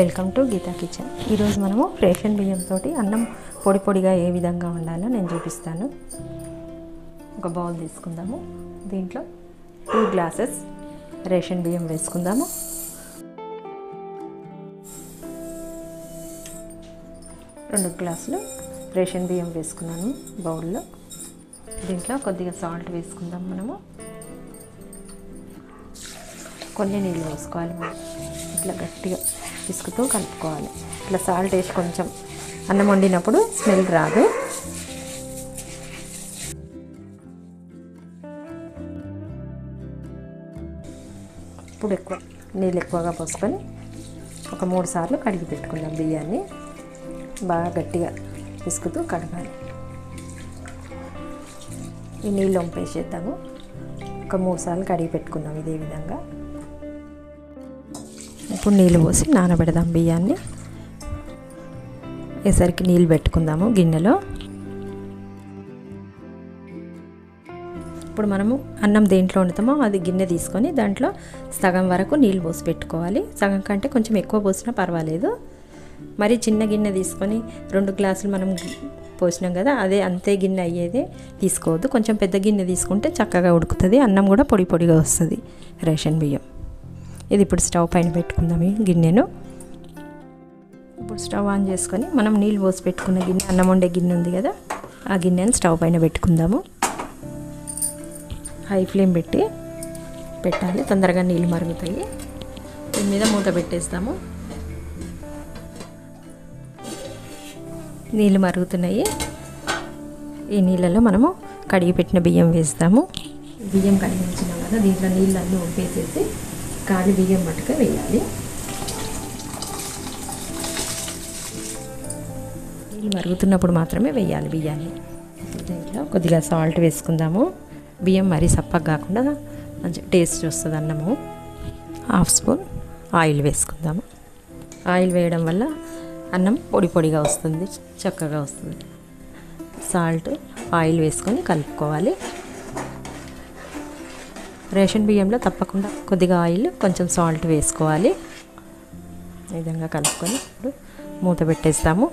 Welcome to Gita kitchen. ఈరోజు మనము ration బియ్యంతో అన్నం పొడి పొడిగా ఏ విధంగా ఉండాలో నేను చూపిస్తాను. ఒక బౌల్ తీసుకుందాము. దీంట్లో టూ గ్లాసెస్ రేషన్ బియ్యం వేసుకుందాము. రెండు గ్లాసులు రేషన్ బియ్యం వేసుకున్నాను బౌల్లో. దీంట్లో కొద్దిగా సాల్ట్ వేసుకుందాం మనము. కొన్ని నీళ్ళు వేసుకోవాలి మనం. ఇట్లా గట్టిగా పిసుకుతూ కలుపుకోవాలి. ఇట్లా సాల్ట్ వేసి కొంచెం అన్నం వండినప్పుడు స్మెల్ రాదు. ఇప్పుడు ఎక్కువ నీళ్ళు ఎక్కువగా పోసుకొని ఒక మూడు సార్లు కడిగి పెట్టుకుందాం బియ్యాన్ని. బాగా గట్టిగా పిసుకుతూ కడగాలి. ఈ నీళ్ళు వంపేసేద్దాము. ఒక మూడు సార్లు కడిగి పెట్టుకున్నాం ఇదే విధంగా. ఇప్పుడు నీళ్ళు పోసి నానబెడదాం బియ్యాన్ని. వేసరికి నీళ్ళు పెట్టుకుందాము గిన్నెలో. ఇప్పుడు మనము అన్నం దేంట్లో వండుతామో అది గిన్నె తీసుకొని దాంట్లో సగం వరకు నీళ్ళు పోసి పెట్టుకోవాలి. సగం కంటే కొంచెం ఎక్కువ పోసినా పర్వాలేదు. మరి చిన్న గిన్నె తీసుకొని రెండు గ్లాసులు మనం పోసినాం కదా అదే అంతే గిన్నె అయ్యేదే తీసుకోవద్దు. కొంచెం పెద్ద గిన్నె తీసుకుంటే చక్కగా ఉడుకుతుంది అన్నం కూడా పొడి పొడిగా వస్తుంది రేషన్ బియ్యం. ఇది ఇప్పుడు స్టవ్ పైన పెట్టుకుందాం ఈ గిన్నెను. ఇప్పుడు స్టవ్ ఆన్ చేసుకొని మనం నీళ్ళు పోసి పెట్టుకున్న గిన్నె అన్నం వండే గిన్నె ఉంది కదా ఆ గిన్నెను స్టవ్ పైన పెట్టుకుందాము. హై ఫ్లేమ్ పెట్టి పెట్టాలి తొందరగా నీళ్ళు మరుగుతాయి. దీని మీద మూత పెట్టేస్తాము. నీళ్ళు మరుగుతున్నాయి. ఈ నీళ్ళలో మనము కడిగి పెట్టిన బియ్యం వేస్తాము. బియ్యం కడిగి ఉంచినాం కదా దీంట్లో నీళ్ళు అన్నీ వంపేసేసి కాని బియ్యం మటుక వేయాలి. నీళ్ళు మరుగుతున్నప్పుడు మాత్రమే వేయాలి బియ్యాన్ని. దీంట్లో కొద్దిగా సాల్ట్ వేసుకుందాము. బియ్యం మరీ సప్పగా కాకుండా మంచి టేస్ట్ వస్తుంది అన్నము. హాఫ్ స్పూన్ ఆయిల్ వేసుకుందాము. ఆయిల్ వేయడం వల్ల అన్నం పొడి పొడిగా వస్తుంది చక్కగా వస్తుంది. సాల్ట్ ఆయిల్ వేసుకొని కలుపుకోవాలి. రేషన్ బియ్యంలో తప్పకుండా కొద్దిగా ఆయిల్ కొంచెం సాల్ట్ వేసుకోవాలి. ఈ విధంగా కలుపుకొని ఇప్పుడు మూత పెట్టేస్తాము.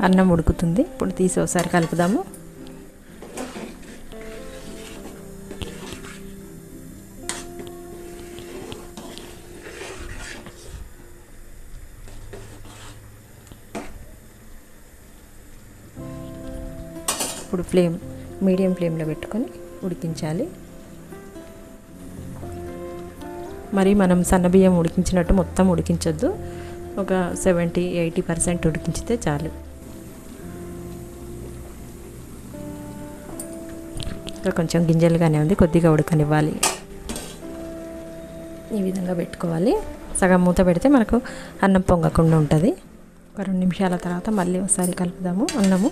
అన్నం ఉడుకుతుంది. ఇప్పుడు తీసి ఒకసారి కలుపుదాము. ఇప్పుడు ఫ్లేమ్ మీడియం ఫ్లేమ్లో పెట్టుకొని ఉడికించాలి. మరి మనం సన్నబియ్యం ఉడికించినట్టు మొత్తం ఉడికించొద్దు. ఒక సెవెంటీ ఎయిటీ పర్సెంట్ ఉడికించితే చాలు. ఇంకా కొంచెం గింజలుగానే ఉంది కొద్దిగా ఉడకనివ్వాలి. ఈ విధంగా పెట్టుకోవాలి. సగం మూత పెడితే మనకు అన్నం పొంగకుండా ఉంటుంది. ఒక రెండు నిమిషాల తర్వాత మళ్ళీ ఒకసారి కలుపుదాము అన్నము.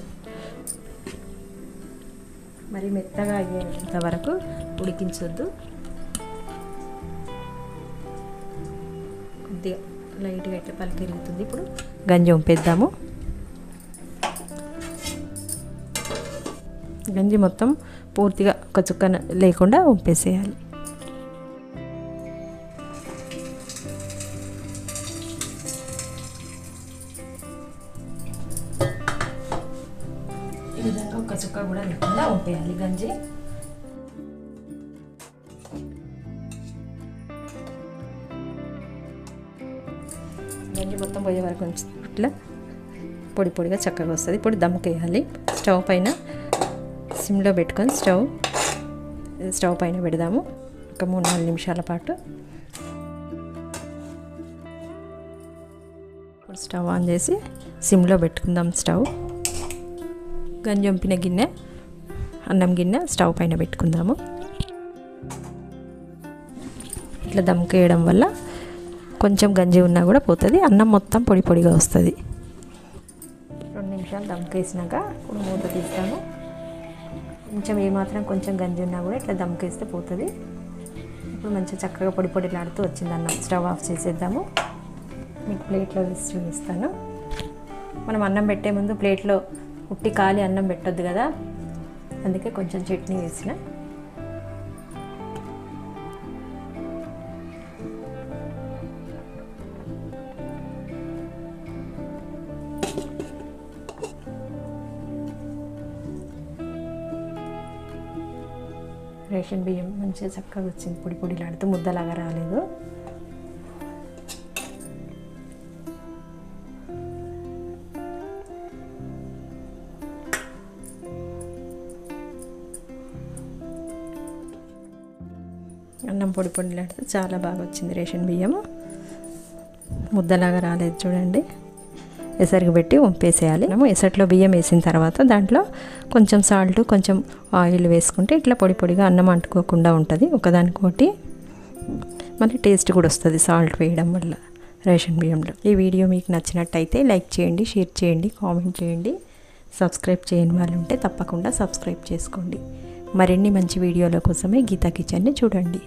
మరి మెత్తగా అయ్యేంత వరకు ఉడికించొద్దు. కొద్దిగా లైట్గా అయితే పలికిరుగుతుంది. ఇప్పుడు గంజి ఉంపేద్దాము గంజి మొత్తం పూర్తిగా ఒక చుక్క లేకుండా ఉంపేసేయాలి ఈ విధంగా ఒక చుక్క కూడా లేకుండా వంపేయాలి గంజి. గంజి మొత్తం పోయే వరకు ఇట్లా పొడి పొడిగా చక్కగా వస్తుంది. ఇప్పుడు దమ్కేయాలి స్టవ్ పైన సిమ్లో పెట్టుకొని స్టవ్ స్టవ్ పైన పెడదాము. ఒక మూడు నాలుగు నిమిషాల పాటు. ఇప్పుడు స్టవ్ ఆన్ చేసి సిమ్లో పెట్టుకుందాం స్టవ్. గంజంపిన గిన్నె అన్నం గిన్నె స్టవ్ పైన పెట్టుకుందాము. ఇట్లా దమ్కేయడం వల్ల కొంచెం గంజి ఉన్నా కూడా పోతుంది. అన్నం మొత్తం పొడి పొడిగా వస్తుంది. రెండు నిమిషాలు దమ్కేసినాక ఇప్పుడు మూత తీస్తాము. కొంచెం ఏమాత్రం కొంచెం గంజి ఉన్నా కూడా ఇట్లా దమ్కేస్తే పోతుంది. ఇప్పుడు మంచిగా చక్కగా పొడి పొడిలాడుతూ వచ్చింది అన్నం. స్టవ్ ఆఫ్ చేసేద్దాము. మీకు ప్లేట్లో వేసి చూపిస్తాను. మనం అన్నం పెట్టే ముందు ప్లేట్లో ఉట్టి ఖాళీ అన్నం పెట్టొద్దు కదా. అందుకే కొంచెం చట్నీ వేసిన. రేషన్ బియ్యం మంచిగా చక్కగా వచ్చింది. పొడి పొడిలాడుతూ ముద్దలాగా రాలేదు. అన్నం పొడి పొడిలాడితే చాలా బాగా వచ్చింది రేషన్ బియ్యం ముద్దలాగా రాలేదు చూడండి. ఎసరికి పెట్టి వంపేసేయాలి మనము ఎసట్లో బియ్యం వేసిన తర్వాత దాంట్లో కొంచెం సాల్ట్ కొంచెం ఆయిల్ వేసుకుంటే ఇట్లా పొడి పొడిగా అన్నం అంటుకోకుండా ఉంటుంది. ఒకదానికోటి మళ్ళీ టేస్ట్ కూడా వస్తుంది సాల్ట్ వేయడం వల్ల రేషన్ బియ్యంలో. ఈ వీడియో మీకు నచ్చినట్టయితే లైక్ చేయండి షేర్ చేయండి కామెంట్ చేయండి. సబ్స్క్రైబ్ చేయని వాళ్ళు ఉంటే తప్పకుండా సబ్స్క్రైబ్ చేసుకోండి. మరిన్ని మంచి వీడియోల కోసమే గీతా కిచెన్ని చూడండి.